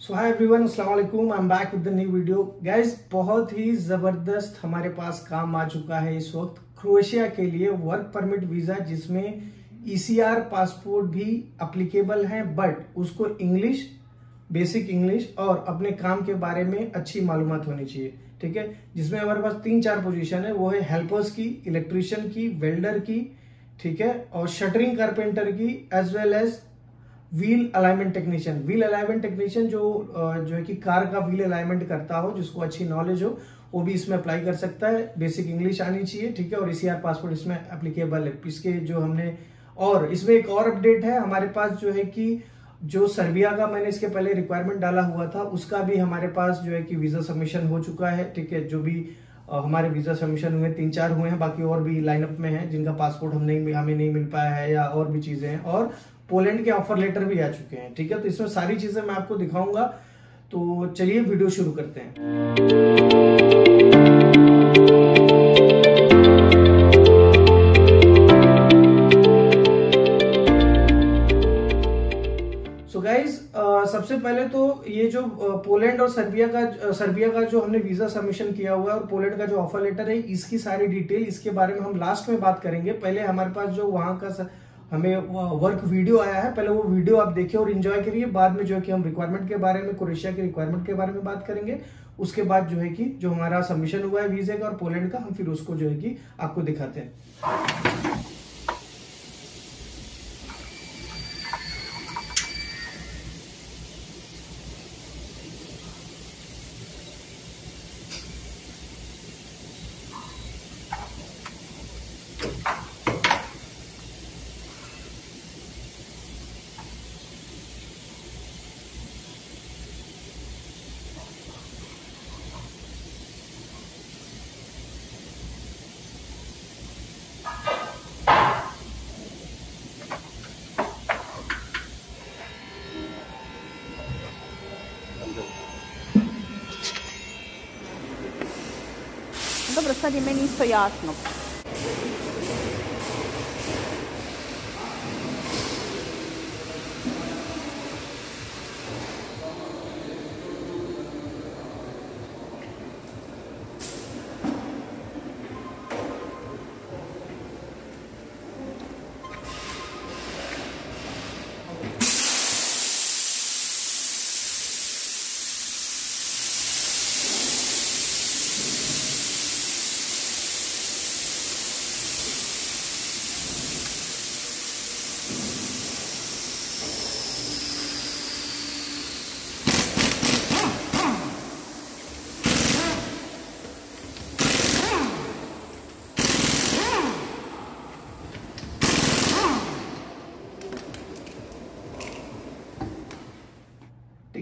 सो हाय everyone अस्सलाम वालेकुम am back with the new video guys बहुत ही ज़बरदस्त हमारे पास काम आ चुका है इस वक्त क्रोएशिया के लिए वर्क परमिट वीज़ा जिसमें ईसीआर पासपोर्ट भी अप्लीकेबल है बट उसको इंग्लिश बेसिक इंग्लिश और अपने काम के बारे में अच्छी मालूम होनी चाहिए, ठीक है? जिसमें हमारे पास तीन चार पोजीशन है, वो है हेल्पर्स की इलेक्ट्रिशियन की वेल्डर की, ठीक है? और शटरिंग कारपेंटर की as well as wheel alignment technician wheel alignment technician जो जो है कि कार का व्हील अलाइनमेंट करता हो, जिसको अच्छी नॉलेज हो, वो भी इसमें अप्लाई कर सकता है। बेसिक इंग्लिश आनी चाहिए, ठीक है? और ईसीआर पासपोर्ट इसमें एप्लीकेबल है। इसके जो हमने और इसमें एक और अपडेट है, हमारे पास जो है कि जो सर्बिया का मैंने इसके पहले रिक्वायरमेंट डाला हुआ था, उसका भी हमारे पास जो है कि वीज़ा सबमिशन हो चुका है, ठीक है? जो भी हमारे वीज़ा सबमिशन हुए, तीन चार हुए हैं, बाकी और भी लाइनअप में हैं, जिनका पासपोर्ट हम नहीं हमें नहीं मिल पाया है या और भी चीज़ें हैं। और पोलैंड के ऑफ़र लेटर भी आ चुके हैं, ठीक है? तो इसमें सारी चीज़ें मैं आपको दिखाऊँगा। तो चलिए वीडियो शुरू करते हैं। सबसे पहले तो ये जो पोलैंड और सर्बिया का सर्बिया का जो हमने वीज़ा सबमिशन किया हुआ है और पोलैंड का जो ऑफ़र लेटर है, इसकी सारी डिटेल इसके बारे में हम लास्ट में बात करेंगे। पहले हमारे पास जो वहाँ का हमें वर्क वीडियो आया है। पहले वो वीडियो आप देखिए और इन्जॉय करिए। बाद में जो है कि हम रिक्वायरमेंट के बारे में क्रोएशिया के रिक्वायरमेंट के बारे में बात करेंगे। उसके बाद जो है कि जो हमारा सबमिशन हुआ है वीजे का और पोलैंड का, हम फिर उसको जो है कि आपको दिखाते हैं। Dobro, sad je meni isto jasno.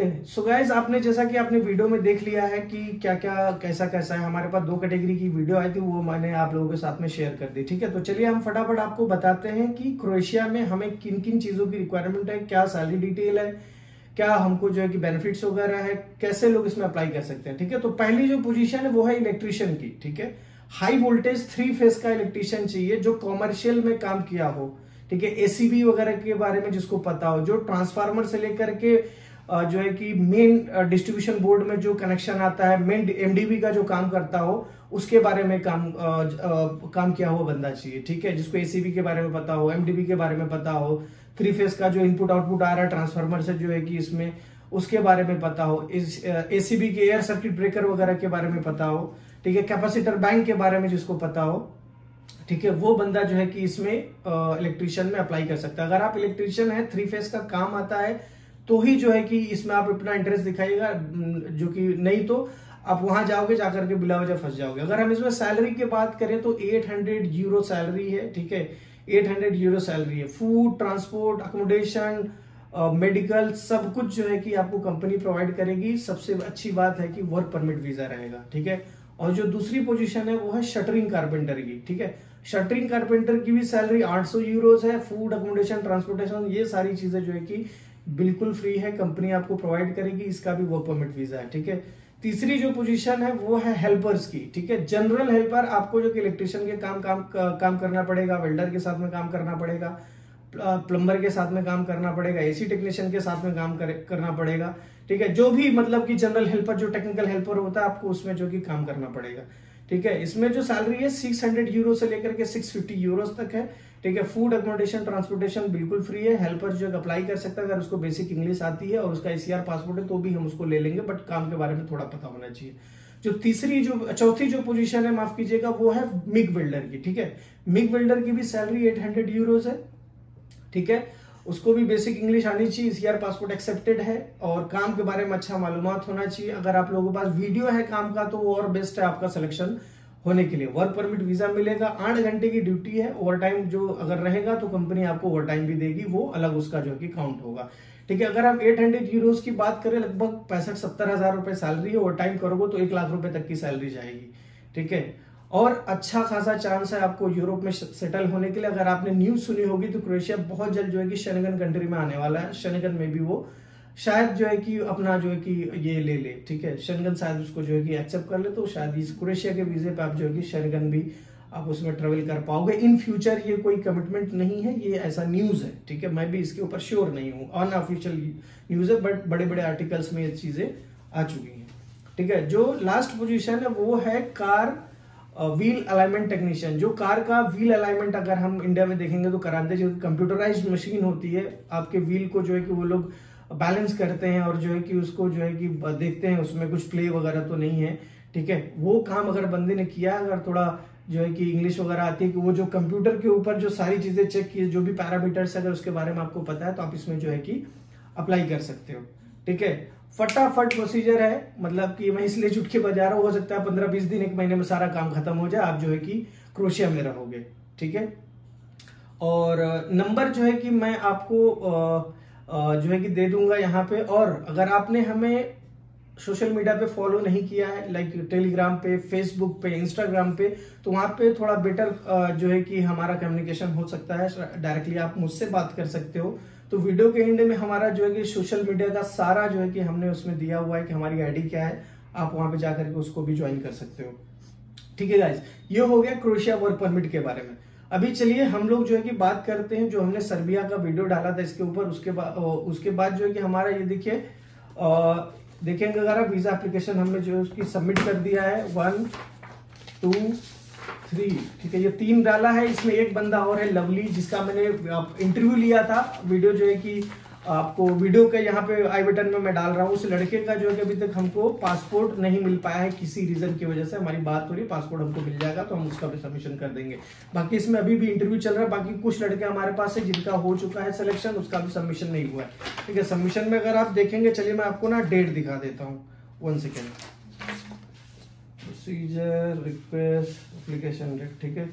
ठीक है। सो so गाइज़ आपने जैसा कि आपने वीडियो में देख लिया है कि क्या क्या कैसा कैसा है। हमारे पास दो कैटेगरी की वीडियो आई थी, वो मैंने आप लोगों के साथ में शेयर कर दी, ठीक है? तो चलिए हम फटाफट आपको बताते हैं कि क्रोएशिया में हमें किन किन चीज़ों की रिक्वायरमेंट है, क्या सैलरी डिटेल है, क्या हमको जो है कि बेनिफिट्स वगैरह है, कैसे लोग इसमें अप्लाई कर सकते हैं, ठीक है? तो पहली जो पोजीशन है, वो है इलेक्ट्रिशियन की, ठीक है? हाई वोल्टेज थ्री फेस का इलेक्ट्रिशियन चाहिए जो कॉमर्शियल में काम किया हो, ठीक है? एसीबी वगैरह के बारे में जिसको पता हो, जो ट्रांसफार्मर से लेकर के जो है कि मेन डिस्ट्रीब्यूशन बोर्ड में जो कनेक्शन आता है मेन एमडीबी का जो काम करता हो, उसके बारे में काम काम किया हुआ बंदा चाहिए, ठीक है? जिसको एसीबी के बारे में पता हो एमडीबी के बारे में पता हो थ्री फेस का जो इनपुट आउटपुट आ रहा है ट्रांसफार्मर से जो है कि इसमें, उसके बारे में पता हो एसीबी के एयर सर्किट ब्रेकर वगैरह के बारे में पता हो, ठीक है? कैपेसिटर बैंक के बारे में जिसको पता हो, ठीक है? वो बंदा जो है कि इसमें इलेक्ट्रिशियन में अप्लाई कर सकता है। अगर आप इलेक्ट्रिशियन है थ्री फेस का काम आता है तो ही जो है कि इसमें आप अपना इंटरेस्ट दिखाइएगा जो कि नहीं तो आप वहाँ जाओगे, जाकर के बिला वजह फंस जाओगे। अगर हम इसमें सैलरी की बात करें तो 800 यूरो सैलरी है, ठीक है? 800 यूरो सैलरी है। फ़ूड ट्रांसपोर्ट अकोमोडेशन मेडिकल सब कुछ जो है कि आपको कंपनी प्रोवाइड करेगी। सबसे अच्छी बात है कि वर्क परमिट वीज़ा रहेगा, ठीक है? और जो दूसरी पोजीशन है, वो है शटरिंग कारपेंटर की, ठीक है? शटरिंग कारपेंटर की भी सैलरी 800 यूरोज है। फ़ूड अकोमोडेशन ट्रांसपोर्टेशन ये सारी चीज़ें जो है कि बिल्कुल फ्री है कंपनी आपको प्रोवाइड करेगी इसका भी वर्क परमिट वीज़ा है ठीक है? तीसरी जो पोजीशन है वो है हेल्पर्स की ठीक है? जनरल हेल्पर आपको जो कि इलेक्ट्रिशियन के काम काम काम करना पड़ेगा वेल्डर के साथ में काम करना पड़ेगा प्लम्बर के साथ में काम करना पड़ेगा एसी टेक्नीशियन के साथ में काम कर, करना पड़ेगा ठीक है? जो भी मतलब कि जनरल हेल्पर जो टेक्निकल हेल्पर होता है आपको उसमें जो कि काम करना पड़ेगा ठीक है? इसमें जो सैलरी है 600 यूरो से लेकर के 650 यूरो तक है। ठीक है फ़ूड अकोमोडेशन ट्रांसपोर्टेशन बिल्कुल फ्री है हेल्पर जो अप्लाई कर सकता है अगर उसको बेसिक इंग्लिश आती है और उसका एसीआर पासपोर्ट है तो भी हम उसको ले लेंगे बट काम के बारे में थोड़ा पता होना चाहिए। जो तीसरी जो, चौथी जो पोजीशन है, माफ़ कीजिएगा, वो है मिग बिल्डर की, ठीक है? मिग बिल्डर की भी सैलरी एट हंड्रेड यूरोज है, ठीक है? उसको भी बेसिक इंग्लिश आनी चाहिए सीआर पासपोर्ट एक्सेप्टेड है, और काम के बारे में अच्छा मालूम होना चाहिए। अगर आप लोगों के पास वीडियो है काम का तो वो और बेस्ट है आपका सिलेक्शन होने के लिए। वर्क परमिट वीज़ा मिलेगा, आठ घंटे की ड्यूटी है ओवर टाइम जो अगर रहेगा तो कंपनी आपको ओवर टाइम भी देगी, वो अलग उसका जो है कि काउंट होगा। ठीक है, अगर आप एट हंड्रेड यूरोज की बात करें, लगभग पैंसठ, सत्तर हज़ार रुपए सैलरी है ओवर टाइम करोगे तो एक लाख रुपए तक की सैलरी जाएगी। ठीक है, और अच्छा खासा चांस है आपको यूरोप में सेटल होने के लिए। अगर आपने न्यूज़ सुनी होगी तो क्रोएशिया बहुत जल्द जो है कि शनिगन कंट्री में आने वाला है। शनिगन में भी वो शायद जो है कि अपना जो है कि ये ले ले, ठीक है? शनगन शायद उसको जो है कि एक्सेप्ट कर ले तो शायद इस क्रोएशिया के वीजे पे आप जो है कि शनगन भी आप उसमें ट्रेवल कर पाओगे। इन फ्यूचर ये कोई कमिटमेंट नहीं है, ये ऐसा न्यूज़ है, ठीक है? मैं भी इसके ऊपर श्योर नहीं हूँ। अनऑफिशियल न्यूज़ है बट बड़े बड़े आर्टिकल्स में ये चीज़ें आ चुकी हैं, ठीक है? जो लास्ट पोजिशन है, वो है कार व्हील अलाइनमेंट टेक्नीशियन जो कार का व्हील अलाइनमेंट अगर हम इंडिया में देखेंगे तो कराते जो कंप्यूटराइज मशीन होती है। आपके व्हील को जो है कि वो लोग बैलेंस करते हैं और जो है कि उसको जो है कि देखते हैं, उसमें कुछ प्ले वगैरह तो नहीं है, ठीक है? वो काम अगर बंदे ने किया, अगर थोड़ा जो है कि इंग्लिश वगैरह आती है कि वो जो कंप्यूटर के ऊपर जो सारी चीज़ें चेक की जो भी पैरामीटर्स अगर उसके बारे में आपको पता है तो आप इसमें जो है कि अप्लाई कर सकते हो, ठीक है? फटाफट प्रोसीजर है मतलब कि मैं इसलिए चुटकी बजा रहा हूँ, हो सकता है पंद्रह बीस दिन, एक महीने में सारा काम खत्म हो जाए, आप जो है कि क्रोशिया में रहोगे, ठीक है? और नंबर जो है कि मैं आपको जो है कि दे दूँगा यहाँ पे। और अगर आपने हमें सोशल मीडिया पे फॉलो नहीं किया है लाइक टेलीग्राम पे फेसबुक पे इंस्टाग्राम पे तो वहाँ पे थोड़ा बेटर जो है कि हमारा कम्युनिकेशन हो सकता है। डायरेक्टली आप मुझसे बात कर सकते हो। तो वीडियो के एंड में हमारा जो है कि सोशल मीडिया का सारा जो है कि हमने उसमें दिया हुआ है कि हमारी आईडी क्या है, आप वहाँ पे जाकर के उसको भी ज्वाइन कर सकते हो। ठीक है गाइज़ ये हो गया क्रोशिया वर्क परमिट के बारे में। अभी चलिए हम लोग जो है कि बात करते हैं, जो हमने सर्बिया का वीडियो डाला था इसके ऊपर, उसके बाद उसके बाद जो है कि हमारा ये देखिए देखेंगे अगर वीज़ा एप्लीकेशन हमने जो है उसकी सबमिट कर दिया है। वन टू थ्री ठीक है, ये तीन डाला है। इसमें एक बंदा और है लवली जिसका मैंने इंटरव्यू लिया था। वीडियो जो है कि आपको वीडियो के यहाँ पे आई बटन में मैं डाल रहा हूँ। उस लड़के का जो है कि अभी तक हमको पासपोर्ट नहीं मिल पाया है किसी रीजन की वजह से। हमारी बात हो रही है पासपोर्ट हमको मिल जाएगा तो हम उसका भी सबमिशन कर देंगे। बाकी इसमें अभी भी इंटरव्यू चल रहा है। बाकी कुछ लड़के हमारे पास है जिनका हो चुका है सिलेक्शन उसका भी सबमिशन नहीं हुआ है। ठीक है सबमिशन में अगर आप देखेंगे, चलिए मैं आपको ना डेट दिखा देता हूँ। One second procedure request application date ठीक है?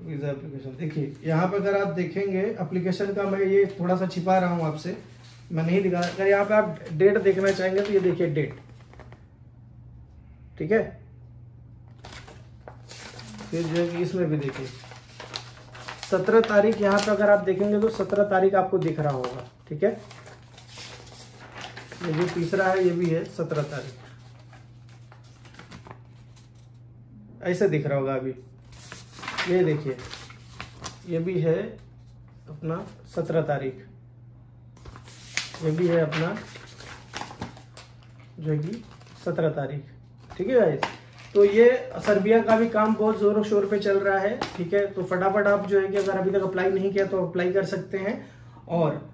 वीज़ा एप्लीकेशन देखिए, यहाँ पे अगर आप देखेंगे एप्लीकेशन का मैं ये थोड़ा सा छिपा रहा हूँ आपसे। मैं नहीं दिखा अगर यहाँ पे आप डेट देखना चाहेंगे तो ये देखिए डेट ठीक है? फिर जो है इसमें भी देखिए। सत्रह तारीख यहाँ पे अगर आप देखेंगे तो सत्रह तारीख आपको दिख रहा होगा। ठीक है? ये जो तीसरा है, ये भी है सत्रह तारीख। ऐसे दिख रहा होगा अभी। ये देखिए, ये भी है अपना सत्रह तारीख। ये भी है अपना जो है कि सत्रह तारीख। ठीक है भाई तो ये सर्बिया का भी काम बहुत जोरों शोर पे चल रहा है, ठीक है? तो फटाफट आप जो है कि अगर अभी तक अप्लाई नहीं किया तो अप्लाई कर सकते हैं। और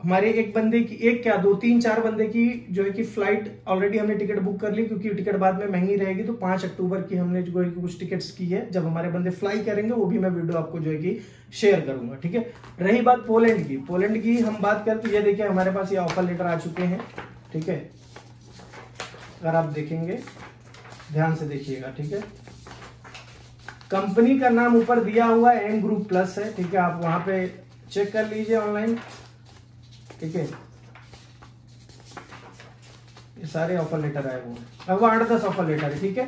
हमारे एक बंदे की, एक क्या, दो, तीन, चार बंदे की जो है कि फ़्लाइट ऑलरेडी हमने टिकट बुक कर ली, क्योंकि टिकट बाद में महँगी रहेगी तो पाँच अक्टूबर की हमने जो है कुछ टिकट्स की है। जब हमारे बंदे फ्लाई करेंगे, वो भी मैं वीडियो आपको जो है कि शेयर करूँगा, ठीक है? रही बात पोलैंड की। पोलैंड की हम बात करें तो ये देखिए, हमारे पास ये ऑफ़र लेटर आ चुके हैं, ठीक है? अगर आप देखेंगे, ध्यान से देखिएगा, ठीक है? कंपनी का नाम ऊपर दिया हुआ एम ग्रुप प्लस है, ठीक है? आप वहाँ पे चेक कर लीजिए ऑनलाइन ठीक है? ये सारे ऑफ़र लेटर आए हुए हैं। अब आठ दस ऑफ़र लेटर है, ठीक है?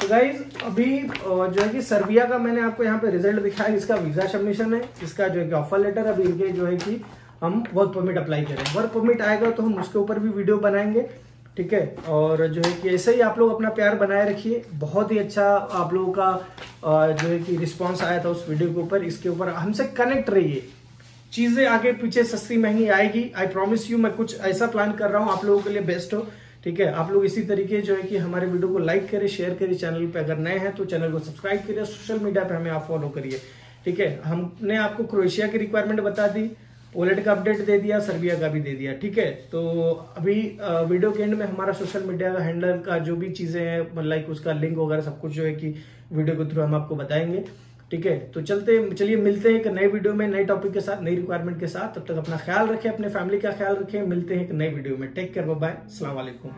तो गाइज़ अभी जो है कि सर्बिया का मैंने आपको यहाँ पे रिज़ल्ट दिखाया इसका वीज़ा सबमिशन है इसका जो है कि ऑफ़र लेटर अभी इनके जो है कि हम वर्क परमिट अप्लाई करें। वर्क परमिट आएगा तो हम उसके ऊपर भी वीडियो बनाएँगे, ठीक है? और जो है कि ऐसे ही आप लोग अपना प्यार बनाए रखिए। बहुत ही अच्छा आप लोगों का जो है कि रिस्पॉन्स आया था उस वीडियो के ऊपर। इसके ऊपर हमसे कनेक्ट रहिए। चीज़ें आगे पीछे सस्ती महँगी आएगी। आई प्रोमिस यू मैं कुछ ऐसा प्लान कर रहा हूँ, आप लोगों के लिए बेस्ट हो, ठीक है? आप लोग इसी तरीके जो है कि हमारे वीडियो को लाइक करें शेयर करें चैनल पे अगर नए हैं तो चैनल को सब्सक्राइब करिए सोशल मीडिया पे हमें आप फॉलो करिए, ठीक है? हमने आपको क्रोएशिया की रिक्वायरमेंट बता दी पोलैंड का अपडेट दे दिया सर्बिया का भी दे दिया, ठीक है? तो अभी वीडियो के एंड में हमारा सोशल मीडिया का हैंडल का जो भी चीज़ें हैं लाइक उसका लिंक वगैरह सब कुछ जो है कि वीडियो के थ्रू हम आपको बताएँगे। ठीक है? तो चलते, चलिए मिलते हैं एक नए वीडियो में, नए टॉपिक के साथ, नई रिक्वायरमेंट के साथ। तब तक अपना ख्याल रखें, अपने फैमिली का ख्याल रखें। मिलते हैं एक नए वीडियो में। Take care bye अलैक्म